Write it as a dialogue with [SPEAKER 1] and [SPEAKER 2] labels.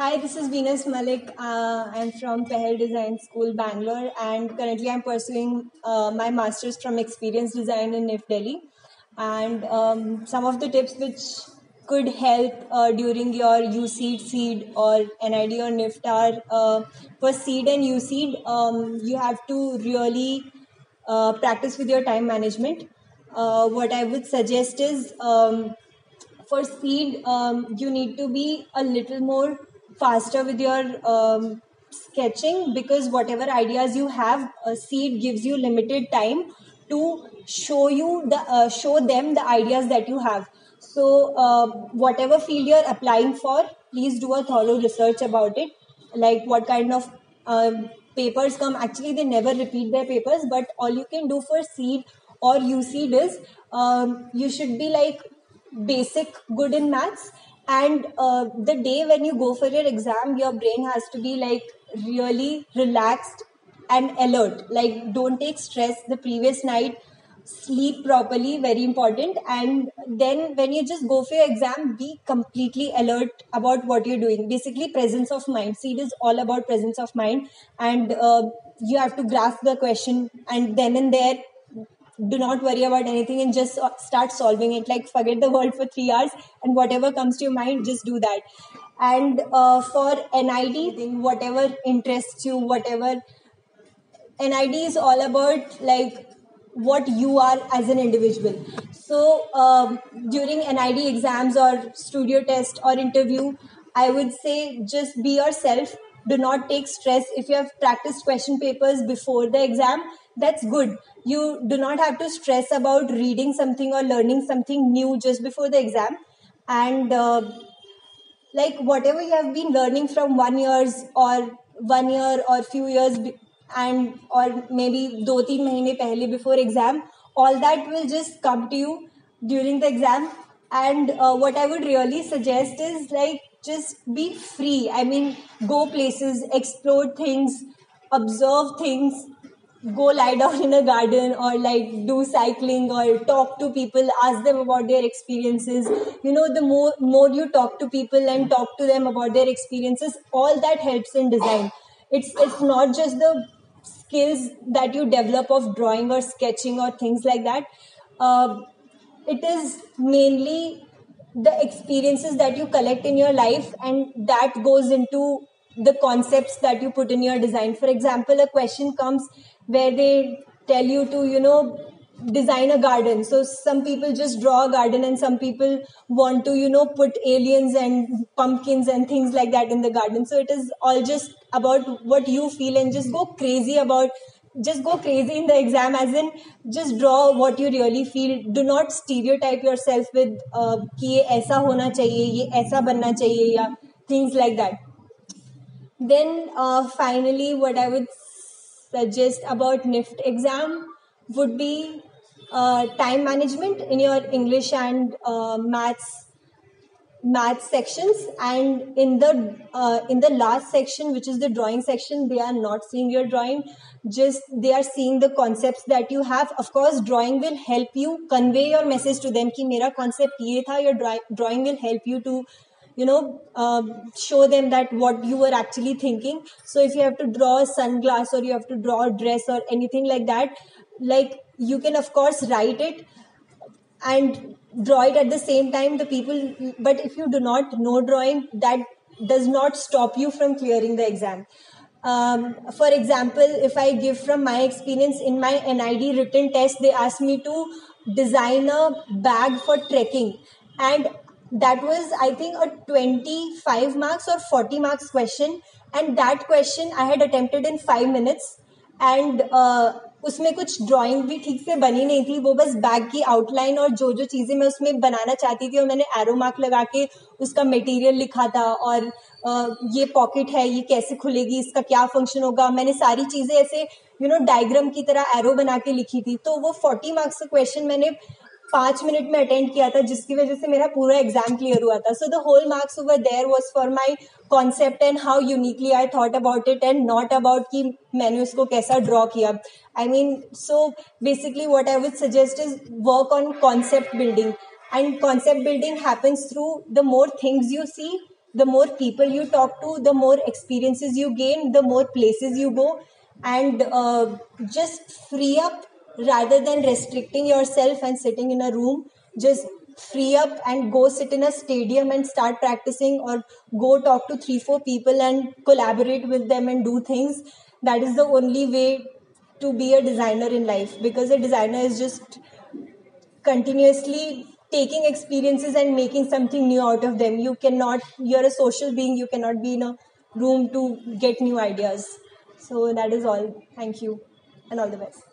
[SPEAKER 1] Hi, this is Venus Malik. Uh, I'm from Pahal Design School, Bangalore, and currently I'm pursuing uh, my master's from Experience Design in NIFT Delhi. And um, some of the tips which could help uh, during your UCEED, CEED, or NID or NIFT are uh, for CEED and UCEED, um, you have to really uh, practice with your time management. Uh, what I would suggest is um, for CEED, um, you need to be a little more faster with your um, sketching because whatever ideas you have, a CEED gives you limited time to show you the uh, show them the ideas that you have. So uh, whatever field you're applying for, please do a thorough research about it. Like what kind of um, papers come. Actually, they never repeat their papers, but all you can do for CEED or UCEED is um, you should be like basic good in maths and uh, the day when you go for your exam your brain has to be like really relaxed and alert. Like don't take stress. The previous night sleep properly very important. And then when you just go for your exam be completely alert about what you're doing. Basically presence of mind. See is all about presence of mind. And uh, you have to grasp the question. And then and there do not worry about anything and just start solving it. Like forget the world for three hours and whatever comes to your mind just do that. And uh, for nid whatever interests you whatever nid is all about like what you are as an individual. So um, during nid exams or studio test or interview i would say just be yourself. Do not take stress. If you have practiced question papers before the exam that's good. You do not have to stress about reading something or learning something new just before the exam. And uh, like whatever you have been learning from one years or one year or few years and or maybe do teen mahine pehle before exam all that will just come to you during the exam. And uh, what i would really suggest is like just be free. I mean go places explore things observe things go lie down in a garden or like do cycling or talk to people ask them about their experiences. You know the more more you talk to people and talk to them about their experiences all that helps in design. It's it's not just the skills that you develop of drawing or sketching or things like that. Uh, it is mainly the experiences that you collect in your life and that goes into the concepts that you put in your design. For example a question comes where they tell you to you know design a garden. So some people just draw a garden and some people want to you know put aliens and pumpkins and things like that in the garden. So it is all just about what you feel and just go crazy about just go crazy in the exam as in just draw what you really feel. Do not stereotype yourself with uh, ki aisa hona chahiye ye aisa banna chahiye ya things like that then uh, finally what i would suggest about NIFT exam would be uh, time management in your English and uh, maths maths sections. And in the uh, in the last section which is the drawing section they are not seeing your drawing. Just they are seeing the concepts that you have. Of course drawing will help you convey your message to them ki mera concept ye tha. Your drawing will help you to you know um, show them that what you were actually thinking. So if you have to draw a sunglass or you have to draw a dress or anything like that like you can of course write it and draw it at the same time the people but if you do not know drawing that does not stop you from clearing the exam. Um, for example if i give from my experience in my nid written test they asked me to design a bag for trekking. And that was i think a 25 marks or 40 marks question. And that question i had attempted in 5 minutes. And uh, उसमें कुछ drawing भी ठीक से बनी नहीं थी। वो बस बैग की आउटलाइन और जो जो चीज़ें मैं उसमें बनाना चाहती थी और मैंने एरो मार्क लगा के उसका मटेरियल लिखा था और ये पॉकेट है ये कैसे खुलेगी इसका क्या फ़ंक्शन होगा। मैंने सारी चीज़ें ऐसे यू नो डायग्राम की तरह एरो बना के लिखी थी। तो वो फोर्टी मार्क्स का क्वेश्चन मैंने पाँच मिनट में अटेंड किया था जिसकी वजह से मेरा पूरा एग्ज़ाम क्लियर हुआ था। So the whole marks over there was for my concept and how uniquely I thought about it and not about कि मैंने उसको कैसा ड्रॉ किया। I mean so basically what I would suggest is work on concept building and concept building happens through the more things you see more people you talk to, the more experiences you gain, the more places you go, and uh, just free up rather than restricting yourself and sitting in a room. Just free up and go sit in a stadium and start practicing, or go talk to three, four people and collaborate with them and do things. That is the only way to be a designer in life because a designer is just continuously taking experiences and making something new out of them you cannot you're a social being you cannot be in a room to get new ideas so that is all thank you and all the best